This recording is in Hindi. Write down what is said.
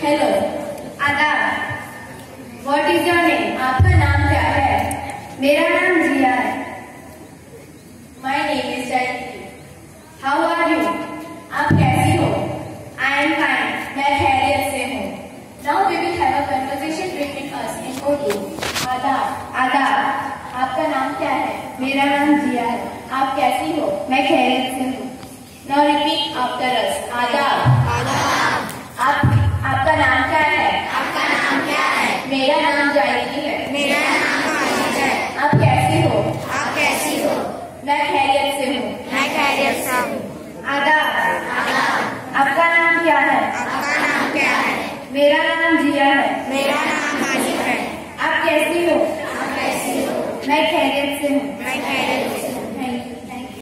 हेलो आदा व्हाट इज़ योर नेम आपका नाम क्या है? मेरा नाम जिया है. My name is Jayanti how are you आप कैसी हो? आई एम फाइन मैं खैरियत से हूँ. Now we will have a conversation between us in OD आदा आदा आपका नाम क्या है? मेरा नाम जिया है. आप कैसी हो? मैं खैरियत से हूँ. नाउ रिपीट आफ्टर अस आदाब. मैं खैरियत से हूँ मैं खैरियत से हूँ आदाब। आपका नाम क्या है? आपका नाम क्या है? मेरा नाम जिया है। मेरा नाम आशिफ है। आप कैसी हो? आप कैसी हो? मैं खैरियत से हूँ मैं